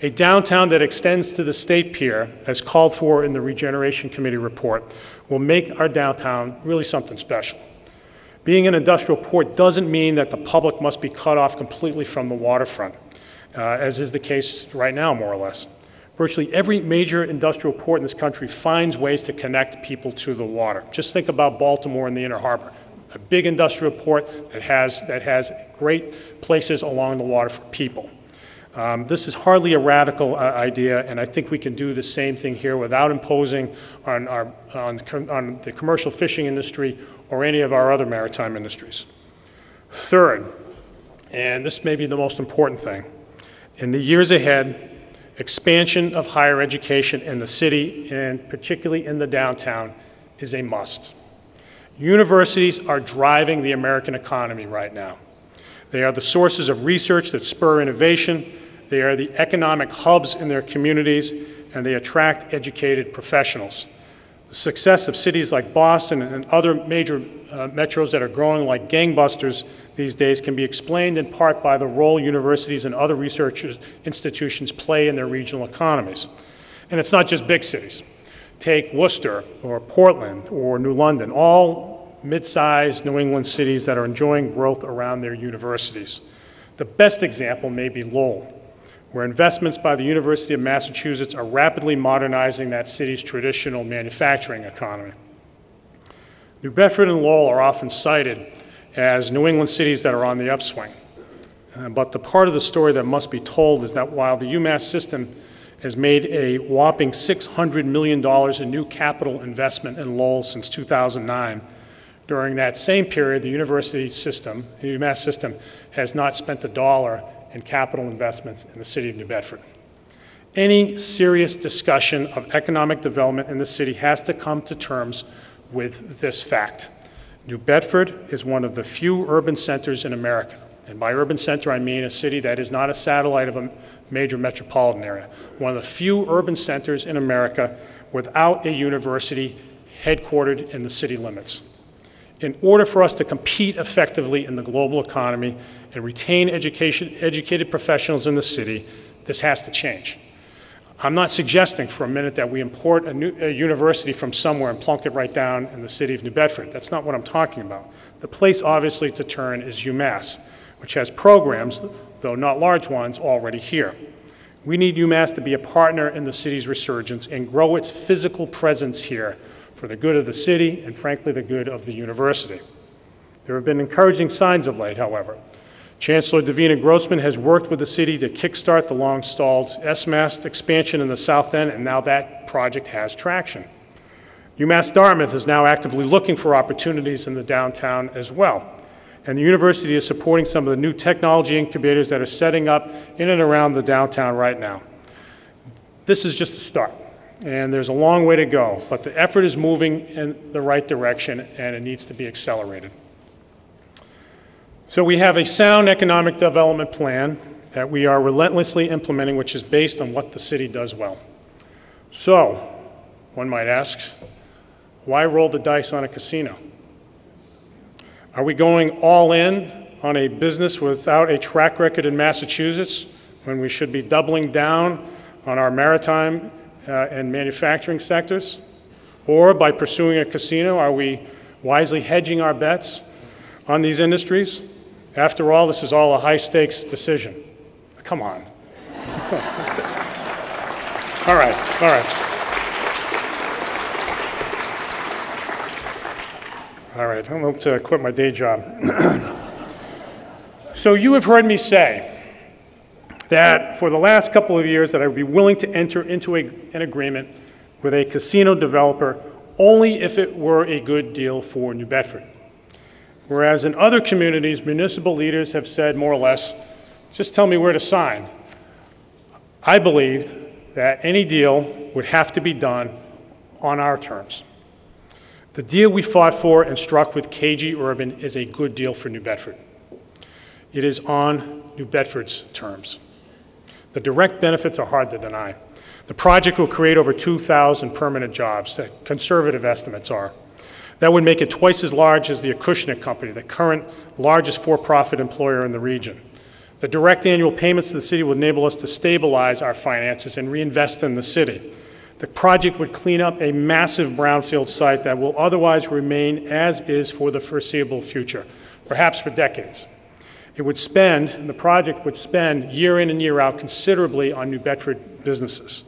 A downtown that extends to the State Pier, as called for in the Regeneration Committee report, will make our downtown really something special. Being an industrial port doesn't mean that the public must be cut off completely from the waterfront, uh, as is the case right now, more or less. Virtually every major industrial port in this country finds ways to connect people to the water. Just think about Baltimore and the Inner Harbor, a big industrial port that has, that has great places along the water for people. Um, This is hardly a radical uh, idea, and I think we can do the same thing here without imposing on, our, on, on the commercial fishing industry or any of our other maritime industries. Third, and this may be the most important thing, in the years ahead, expansion of higher education in the city, and particularly in the downtown, is a must. Universities are driving the American economy right now. They are the sources of research that spur innovation, they are the economic hubs in their communities, and they attract educated professionals. The success of cities like Boston and other major uh, metros that are growing like gangbusters these days can be explained in part by the role universities and other research institutions play in their regional economies. And it's not just big cities. Take Worcester or Portland or New London, all mid-sized New England cities that are enjoying growth around their universities. The best example may be Lowell, where investments by the University of Massachusetts are rapidly modernizing that city's traditional manufacturing economy. New Bedford and Lowell are often cited as New England cities that are on the upswing. Uh, But the part of the story that must be told is that while the UMass system has made a whopping $600 million in new capital investment in Lowell since 2009, during that same period, the university system, the UMass system, has not spent a dollar in capital investments in the city of New Bedford. Any serious discussion of economic development in the city has to come to terms with this fact. New Bedford is one of the few urban centers in America. And by urban center, I mean a city that is not a satellite of a major metropolitan area. One of the few urban centers in America without a university headquartered in the city limits. In order for us to compete effectively in the global economy and retain education, educated professionals in the city, this has to change. I'm not suggesting for a minute that we import a, new, a university from somewhere and plunk it right down in the city of New Bedford. That's not what I'm talking about. The place, obviously, to turn is UMass, which has programs, though not large ones, already here. We need UMass to be a partner in the city's resurgence and grow its physical presence here for the good of the city and, frankly, the good of the university. There have been encouraging signs of late, however. Chancellor Divina Grossman has worked with the city to kickstart the long-stalled SMAST expansion in the South End, and now that project has traction. UMass Dartmouth is now actively looking for opportunities in the downtown as well. And the university is supporting some of the new technology incubators that are setting up in and around the downtown right now. This is just a start. and there's a long way to go, but the effort is moving in the right direction, and it needs to be accelerated. So we have a sound economic development plan that we are relentlessly implementing, which is based on what the city does well. So, one might ask, why roll the dice on a casino? Are we going all in on a business without a track record in Massachusetts when we should be doubling down on our maritime uh, and manufacturing sectors? Or by pursuing a casino, are we wisely hedging our bets on these industries? After all, this is all a high stakes decision. Come on. all right, all right. All right, I'm going to quit my day job. so, you have heard me say that for the last couple of years that I would be willing to enter into a, an agreement with a casino developer only if it were a good deal for New Bedford. Whereas in other communities, municipal leaders have said more or less, just tell me where to sign. I believe that any deal would have to be done on our terms. The deal we fought for and struck with KG Urban is a good deal for New Bedford. It is on New Bedford's terms. The direct benefits are hard to deny. The project will create over 2,000 permanent jobs, that conservative estimates are. That would make it twice as large as the Acushnet Company, the current largest for-profit employer in the region. The direct annual payments to the city would enable us to stabilize our finances and reinvest in the city. The project would clean up a massive brownfield site that will otherwise remain as is for the foreseeable future, perhaps for decades. It would spend, and the project would spend year in and year out considerably on New Bedford businesses.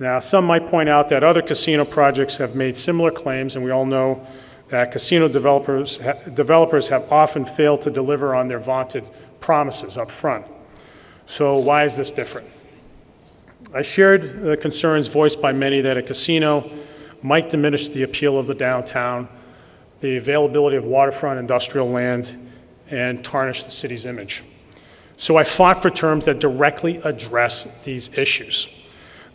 Now, some might point out that other casino projects have made similar claims, and we all know that casino developers, developers have often failed to deliver on their vaunted promises up front. So why is this different? I shared the concerns voiced by many that a casino might diminish the appeal of the downtown, the availability of waterfront industrial land, and tarnish the city's image. So I fought for terms that directly address these issues.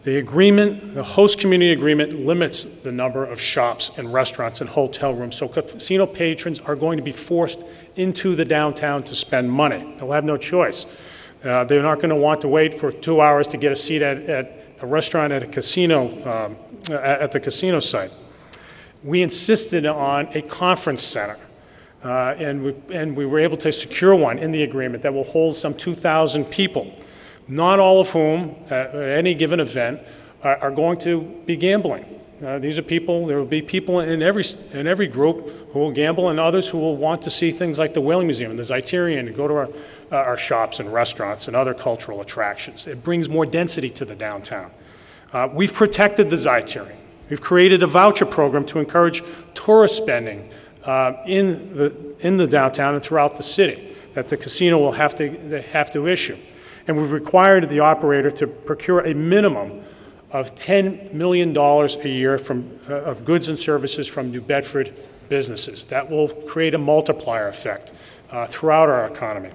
The agreement, the host community agreement, limits the number of shops and restaurants and hotel rooms, so casino patrons are going to be forced into the downtown to spend money. They'll have no choice. Uh, they're not going to want to wait for two hours to get a seat at, at a restaurant at a casino, um, at the casino site. We insisted on a conference center, uh, and, we, and we were able to secure one in the agreement that will hold some 2,000 people, not all of whom, at any given event, are, are going to be gambling. Uh, these are people, there will be people in every, in every group who will gamble and others who will want to see things like the Whaling Museum and the Zeiterion and go to our, uh, our shops and restaurants and other cultural attractions. It brings more density to the downtown. Uh, we've protected the Zeiterion. We've created a voucher program to encourage tourist spending uh, in, the, in the downtown and throughout the city that the casino will have to, have to issue. And we've required the operator to procure a minimum of $10 million a year from, uh, of goods and services from New Bedford businesses. That will create a multiplier effect uh, throughout our economy.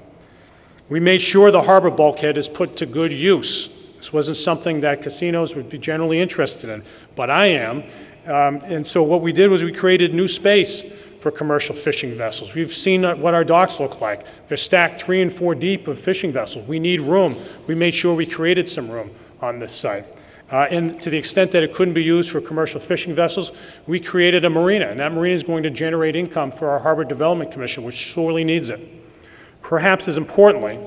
We made sure the harbor bulkhead is put to good use. This wasn't something that casinos would be generally interested in, but I am. Um, and so what we did was we created new space for commercial fishing vessels. We've seen what our docks look like. They're stacked three and four deep of fishing vessels. We need room. We made sure we created some room on this site. Uh, and to the extent that it couldn't be used for commercial fishing vessels, we created a marina, and that marina is going to generate income for our Harbor Development Commission, which sorely needs it. Perhaps as importantly,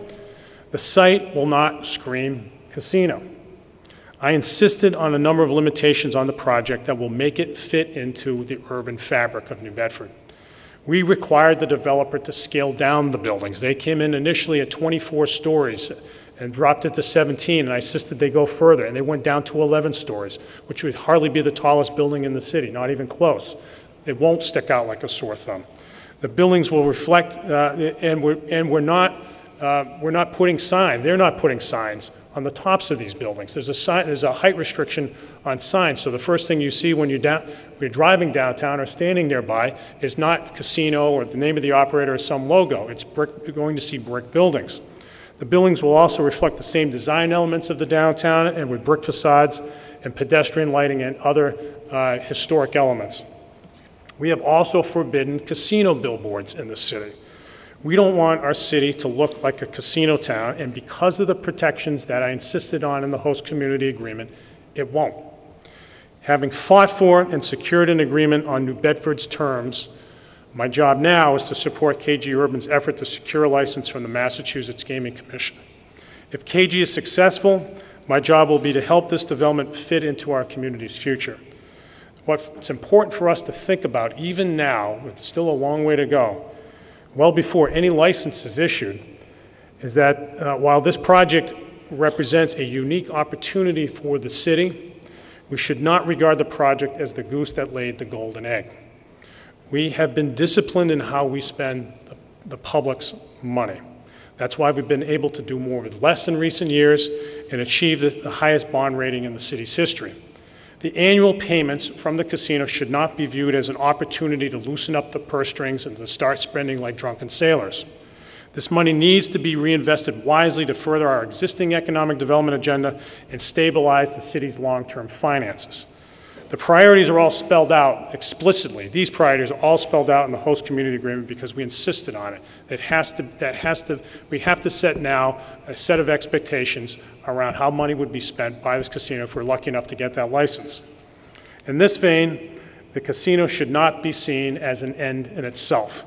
the site will not scream casino. I insisted on a number of limitations on the project that will make it fit into the urban fabric of New Bedford. We required the developer to scale down the buildings. They came in initially at 24 stories and dropped it to 17, and I insisted they go further, and they went down to 11 stories, which would hardly be the tallest building in the city, not even close. It won't stick out like a sore thumb. The buildings will reflect, uh, and, we're, and we're, not, uh, we're not putting signs, they're not putting signs on the tops of these buildings. There's a, sign, there's a height restriction on signs, so the first thing you see when you're, down, when you're driving downtown or standing nearby is not casino or the name of the operator or some logo. It's brick, you're going to see brick buildings. The buildings will also reflect the same design elements of the downtown and with brick facades and pedestrian lighting and other uh, historic elements. We have also forbidden casino billboards in the city. We don't want our city to look like a casino town, and because of the protections that I insisted on in the host community agreement, it won't. Having fought for and secured an agreement on New Bedford's terms, my job now is to support KG Urban's effort to secure a license from the Massachusetts Gaming Commission. If KG is successful, my job will be to help this development fit into our community's future. What's important for us to think about, even now, with still a long way to go, well before any license is issued, is that uh, while this project represents a unique opportunity for the city, we should not regard the project as the goose that laid the golden egg. We have been disciplined in how we spend the, the public's money. That's why we've been able to do more with less in recent years and achieve the, the highest bond rating in the city's history. The annual payments from the casino should not be viewed as an opportunity to loosen up the purse strings and to start spending like drunken sailors. This money needs to be reinvested wisely to further our existing economic development agenda and stabilize the city's long-term finances. The priorities are all spelled out explicitly. These priorities are all spelled out in the host community agreement because we insisted on it. It has to, that has to, we have to set now a set of expectations around how money would be spent by this casino if we're lucky enough to get that license. In this vein, the casino should not be seen as an end in itself,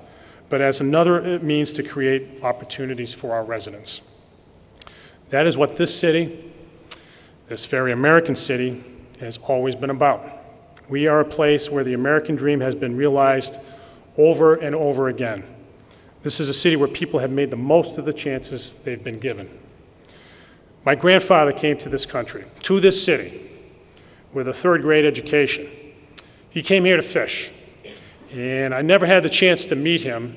but as another uh, means to create opportunities for our residents. That is what this city, this very American city, has always been about. We are a place where the American dream has been realized over and over again. This is a city where people have made the most of the chances they've been given. My grandfather came to this country, to this city, with a third grade education. He came here to fish, and I never had the chance to meet him,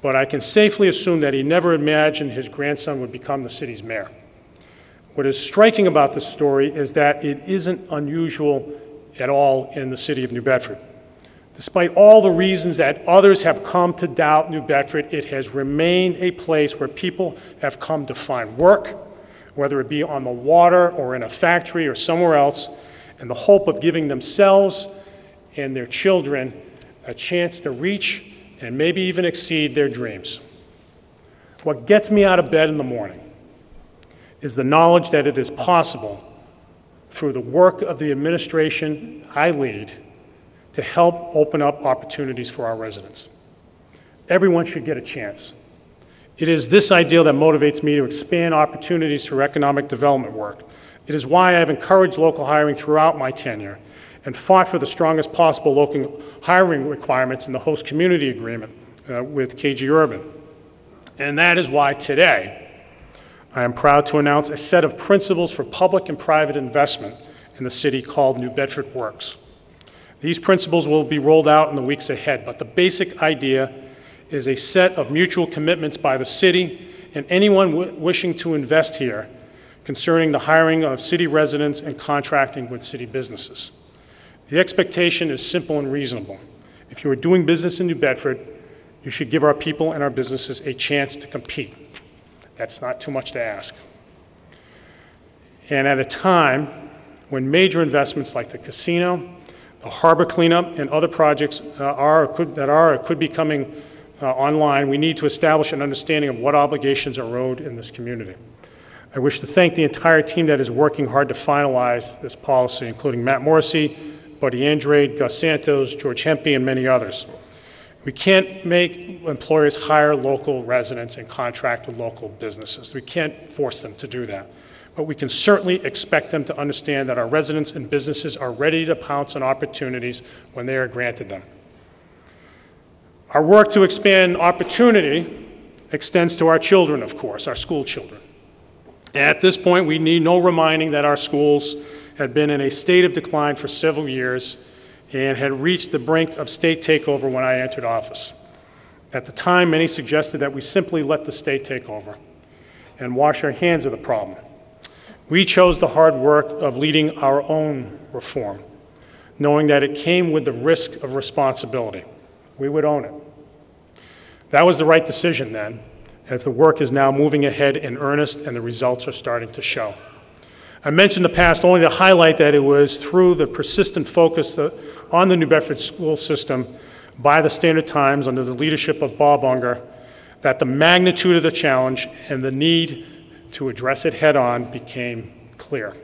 but I can safely assume that he never imagined his grandson would become the city's mayor. What is striking about this story is that it isn't unusual at all in the city of New Bedford. Despite all the reasons that others have come to doubt New Bedford, it has remained a place where people have come to find work, whether it be on the water or in a factory or somewhere else, in the hope of giving themselves and their children a chance to reach and maybe even exceed their dreams. What gets me out of bed in the morning is the knowledge that it is possible through the work of the administration I lead to help open up opportunities for our residents. Everyone should get a chance. It is this ideal that motivates me to expand opportunities through economic development work. It is why I have encouraged local hiring throughout my tenure and fought for the strongest possible local hiring requirements in the host community agreement uh, with KG Urban. And that is why today, I am proud to announce a set of principles for public and private investment in the city called New Bedford Works. These principles will be rolled out in the weeks ahead, but the basic idea is a set of mutual commitments by the city and anyone wishing to invest here concerning the hiring of city residents and contracting with city businesses. The expectation is simple and reasonable. If you are doing business in New Bedford, you should give our people and our businesses a chance to compete. That's not too much to ask. And at a time when major investments like the casino, the harbor cleanup, and other projects uh, are, could, that are or could be coming uh, online, we need to establish an understanding of what obligations are owed in this community. I wish to thank the entire team that is working hard to finalize this policy, including Matt Morrissey, Buddy Andrade, Gus Santos, George Hempy, and many others. We can't make employers hire local residents and contract with local businesses. We can't force them to do that. But we can certainly expect them to understand that our residents and businesses are ready to pounce on opportunities when they are granted them. Our work to expand opportunity extends to our children, of course, our school children. At this point, we need no reminding that our schools had been in a state of decline for several years and had reached the brink of state takeover when I entered office. At the time, many suggested that we simply let the state take over and wash our hands of the problem. We chose the hard work of leading our own reform, knowing that it came with the risk of responsibility. We would own it. That was the right decision then, as the work is now moving ahead in earnest and the results are starting to show. I mentioned the past only to highlight that it was through the persistent focus on the New Bedford school system by the Standard Times under the leadership of Bob Unger that the magnitude of the challenge and the need to address it head-on became clear.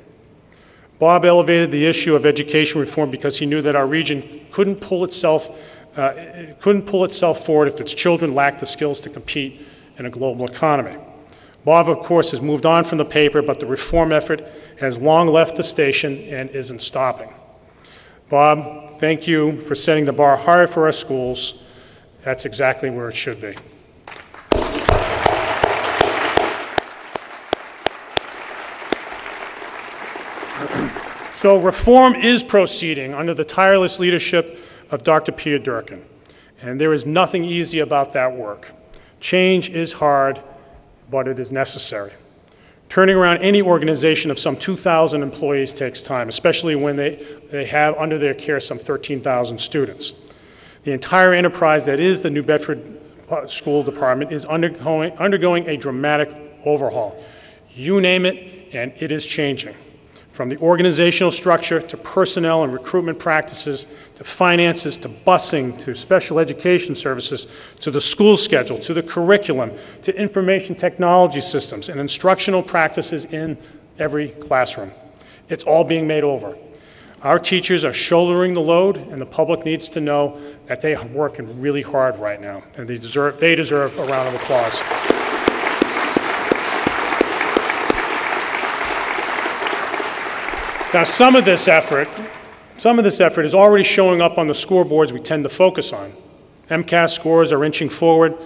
Bob elevated the issue of education reform because he knew that our region couldn't pull itself, uh, couldn't pull itself forward if its children lacked the skills to compete in a global economy. Bob, of course, has moved on from the paper, but the reform effort has long left the station and isn't stopping. Bob, thank you for setting the bar higher for our schools. That's exactly where it should be. So reform is proceeding under the tireless leadership of Dr. Pia Durkin, and there is nothing easy about that work. Change is hard, but it is necessary. Turning around any organization of some 2,000 employees takes time, especially when they, they have under their care some 13,000 students. The entire enterprise that is the New Bedford School Department is undergoing, undergoing a dramatic overhaul. You name it, and it is changing. From the organizational structure to personnel and recruitment practices to finances to busing to special education services to the school schedule to the curriculum to information technology systems and instructional practices in every classroom. It's all being made over. Our teachers are shouldering the load, and the public needs to know that they are working really hard right now, and they deserve, they deserve a round of applause. Now, some of this effort, some of this effort is already showing up on the scoreboards we tend to focus on. MCAS scores are inching forward.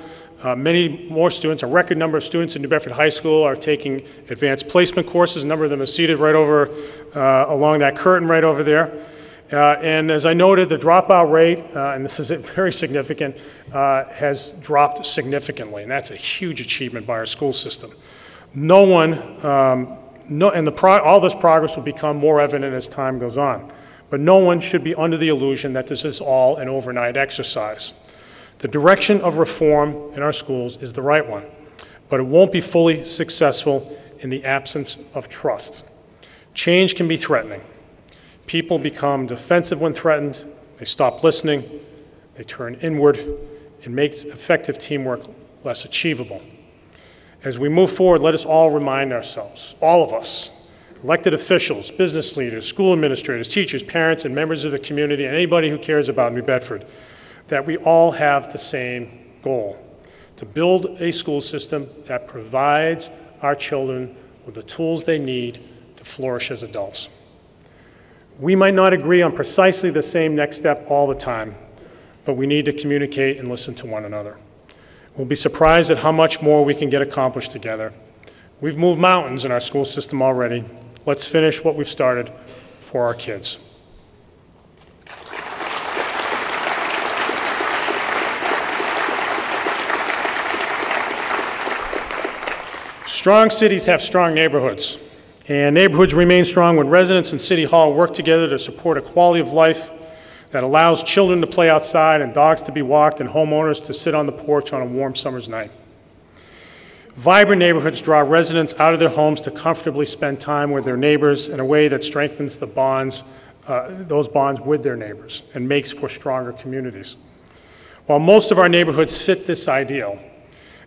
Uh, many more students, a record number of students in New Bedford High School are taking advanced placement courses. A number of them are seated right over uh, along that curtain right over there. Uh, and as I noted, the dropout rate, uh, and this is very significant, uh, has dropped significantly, and that's a huge achievement by our school system. No one um, no, and the pro, all this progress will become more evident as time goes on. But no one should be under the illusion that this is all an overnight exercise. The direction of reform in our schools is the right one, but it won't be fully successful in the absence of trust. Change can be threatening. People become defensive when threatened, they stop listening, they turn inward, and make effective teamwork less achievable. As we move forward, let us all remind ourselves, all of us, elected officials, business leaders, school administrators, teachers, parents, and members of the community, and anybody who cares about New Bedford, that we all have the same goal to build a school system that provides our children with the tools they need to flourish as adults. We might not agree on precisely the same next step all the time, but we need to communicate and listen to one another. We'll be surprised at how much more we can get accomplished together. We've moved mountains in our school system already. Let's finish what we've started for our kids. Strong cities have strong neighborhoods, and neighborhoods remain strong when residents and City Hall work together to support a quality of life that allows children to play outside and dogs to be walked and homeowners to sit on the porch on a warm summer's night. Vibrant neighborhoods draw residents out of their homes to comfortably spend time with their neighbors in a way that strengthens the bonds, uh, those bonds with their neighbors and makes for stronger communities. While most of our neighborhoods fit this ideal,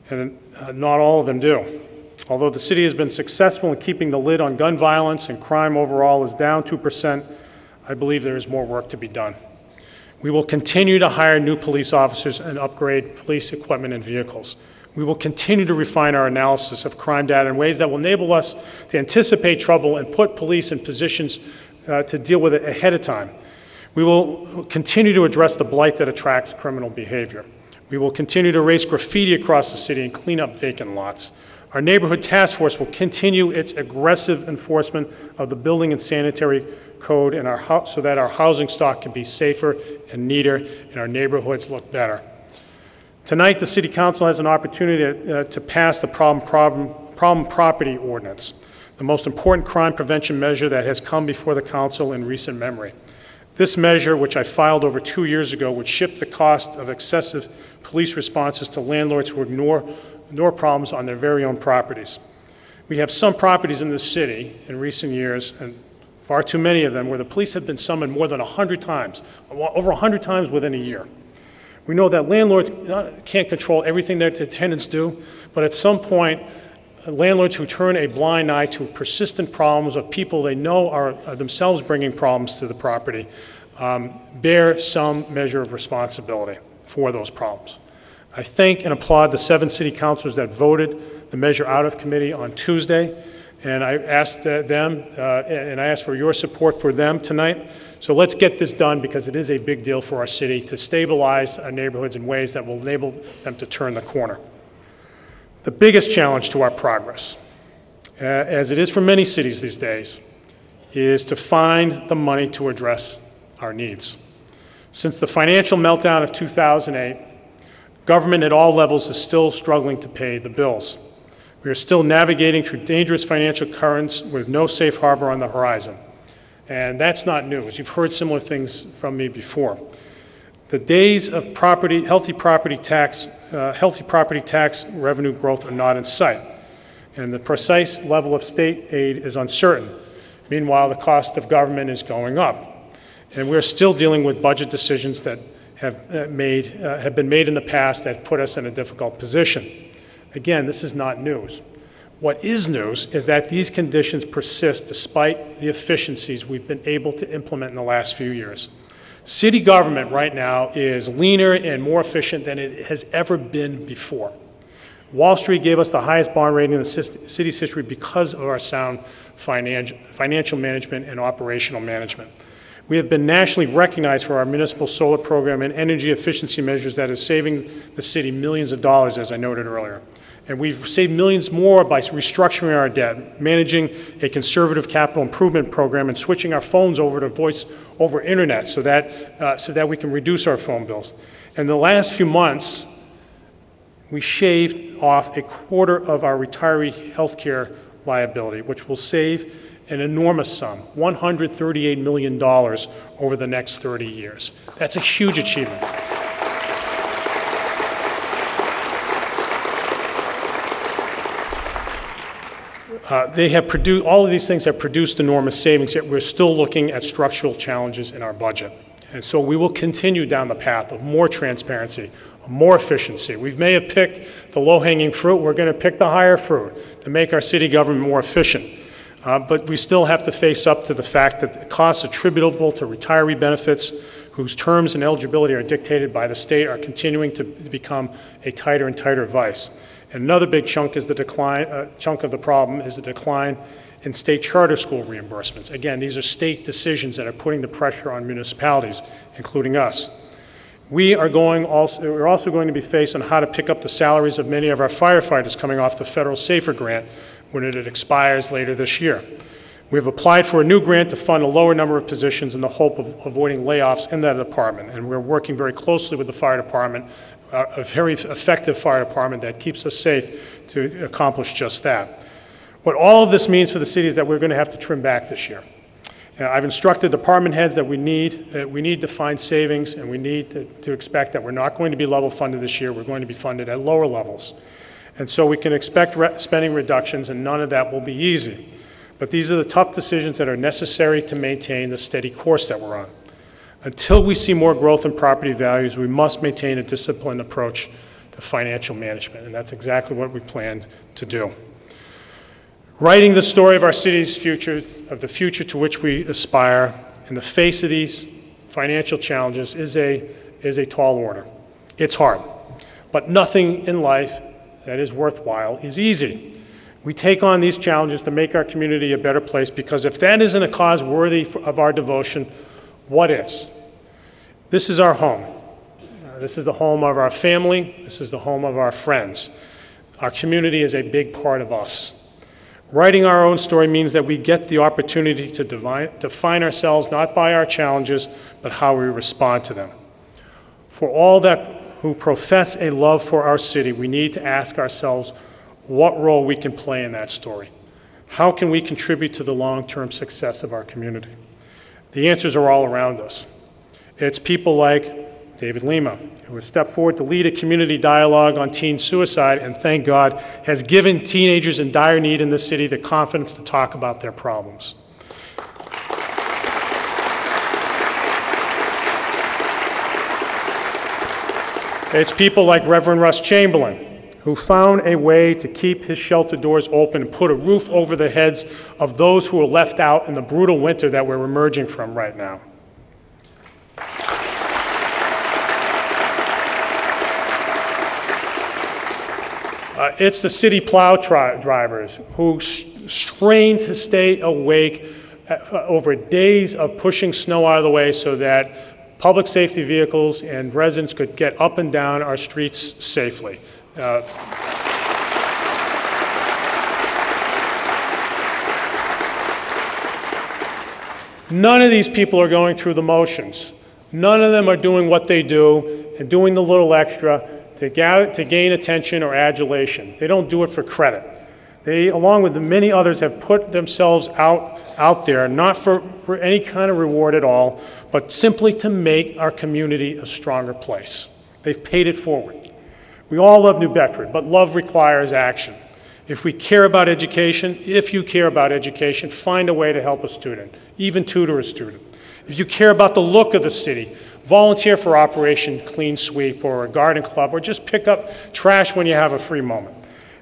and uh, not all of them do, although the city has been successful in keeping the lid on gun violence and crime overall is down 2%, I believe there is more work to be done. We will continue to hire new police officers and upgrade police equipment and vehicles. We will continue to refine our analysis of crime data in ways that will enable us to anticipate trouble and put police in positions uh, to deal with it ahead of time. We will continue to address the blight that attracts criminal behavior. We will continue to raise graffiti across the city and clean up vacant lots. Our neighborhood task force will continue its aggressive enforcement of the building and sanitary code and our, so that our housing stock can be safer and neater and our neighborhoods look better. Tonight, the City Council has an opportunity to, uh, to pass the problem, problem, problem property ordinance, the most important crime prevention measure that has come before the Council in recent memory. This measure, which I filed over two years ago, would shift the cost of excessive police responses to landlords who ignore, ignore problems on their very own properties. We have some properties in this city in recent years, and far too many of them, where the police have been summoned more than 100 times, over 100 times within a year. We know that landlords uh, can't control everything that the tenants do, but at some point, uh, landlords who turn a blind eye to persistent problems of people they know are are themselves bringing problems to the property um, bear some measure of responsibility for those problems. I thank and applaud the seven city councilors that voted the measure out of committee on Tuesday, and I asked uh, them, uh, and I ask for your support for them tonight. So let's get this done because it is a big deal for our city to stabilize our neighborhoods in ways that will enable them to turn the corner. The biggest challenge to our progress, uh, as it is for many cities these days, is to find the money to address our needs. Since the financial meltdown of 2008, government at all levels is still struggling to pay the bills. We are still navigating through dangerous financial currents with no safe harbor on the horizon. And that's not news. You've heard similar things from me before. The days of property, healthy property tax, uh, healthy property tax revenue growth are not in sight, and the precise level of state aid is uncertain. Meanwhile, the cost of government is going up, and we're still dealing with budget decisions that have uh, made uh, have been made in the past that put us in a difficult position. Again, this is not news. What is news is that these conditions persist despite the efficiencies we've been able to implement in the last few years. City government right now is leaner and more efficient than it has ever been before. Wall Street gave us the highest bond rating in the city's history because of our sound financial management and operational management. We have been nationally recognized for our municipal solar program and energy efficiency measures that is saving the city millions of dollars, as I noted earlier. And we've saved millions more by restructuring our debt, managing a conservative capital improvement program, and switching our phones over to voice over internet so that, uh, so that we can reduce our phone bills. In the last few months, we shaved off a quarter of our retiree health care liability, which will save an enormous sum, $138 million over the next 30 years. That's a huge achievement. Uh, they have produced, all of these things have produced enormous savings, yet we're still looking at structural challenges in our budget. And so we will continue down the path of more transparency, more efficiency. We may have picked the low-hanging fruit. We're going to pick the higher fruit to make our city government more efficient. Uh, but we still have to face up to the fact that the costs attributable to retiree benefits whose terms and eligibility are dictated by the state are continuing to become a tighter and tighter vice. Another big chunk is the decline, uh, chunk of the problem is the decline in state charter school reimbursements. Again, these are state decisions that are putting the pressure on municipalities, including us. We are going also, we're also going to be faced on how to pick up the salaries of many of our firefighters coming off the federal SAFER grant when it expires later this year. We have applied for a new grant to fund a lower number of positions in the hope of avoiding layoffs in that department, and we're working very closely with the fire department a very effective fire department that keeps us safe to accomplish just that. What all of this means for the city is that we're going to have to trim back this year. Uh, I've instructed department heads that we need, uh, we need to find savings and we need to, to expect that we're not going to be level funded this year. We're going to be funded at lower levels. And so we can expect re spending reductions and none of that will be easy. But these are the tough decisions that are necessary to maintain the steady course that we're on. Until we see more growth in property values, we must maintain a disciplined approach to financial management, and that's exactly what we plan to do. Writing the story of our city's future, of the future to which we aspire, in the face of these financial challenges is a, is a tall order. It's hard, but nothing in life that is worthwhile is easy. We take on these challenges to make our community a better place because if that isn't a cause worthy of our devotion, what is? This is our home. Uh, this is the home of our family. This is the home of our friends. Our community is a big part of us. Writing our own story means that we get the opportunity to divine, define ourselves not by our challenges, but how we respond to them. For all that who profess a love for our city, we need to ask ourselves what role we can play in that story. How can we contribute to the long-term success of our community? The answers are all around us. It's people like David Lima, who has stepped forward to lead a community dialogue on teen suicide and, thank God, has given teenagers in dire need in this city the confidence to talk about their problems. It's people like Reverend Russ Chamberlain, who found a way to keep his shelter doors open and put a roof over the heads of those who were left out in the brutal winter that we're emerging from right now. Uh, It's the city plow tri- drivers who s- strain to stay awake uh, over days of pushing snow out of the way so that public safety vehicles and residents could get up and down our streets safely. Uh, None of these people are going through the motions. None of them are doing what they do and doing the little extra to, gather, to gain attention or adulation. They don't do it for credit. They, along with the many others, have put themselves out, out there, not for, for any kind of reward at all, but simply to make our community a stronger place. They've paid it forward. We all love New Bedford, but love requires action. If we care about education, if you care about education, find a way to help a student, even tutor a student. If you care about the look of the city, volunteer for Operation Clean Sweep or a garden club, or just pick up trash when you have a free moment.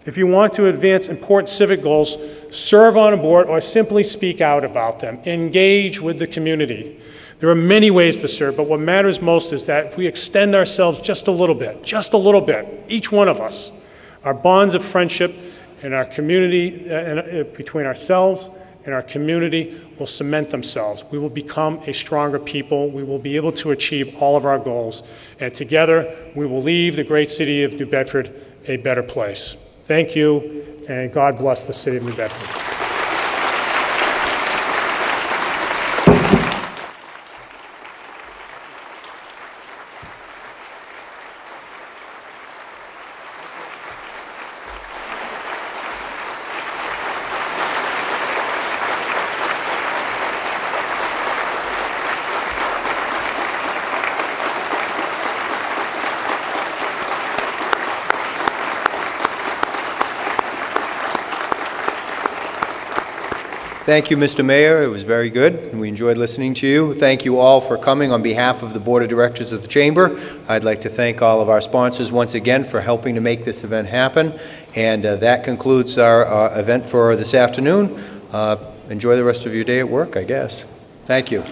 If you want to advance important civic goals, serve on a board or simply speak out about them. Engage with the community. There are many ways to serve, but what matters most is that if we extend ourselves just a little bit, just a little bit, each one of us. Our bonds of friendship and our community, uh, and, uh, between ourselves and our community will cement themselves. We will become a stronger people. We will be able to achieve all of our goals. And together, we will leave the great city of New Bedford a better place. Thank you, and God bless the city of New Bedford. Thank you, Mr. Mayor. It was very good, and we enjoyed listening to you. Thank you all for coming on behalf of the Board of Directors of the Chamber. I'd like to thank all of our sponsors once again for helping to make this event happen. And uh, that concludes our uh, event for this afternoon. Uh, Enjoy the rest of your day at work, I guess. Thank you.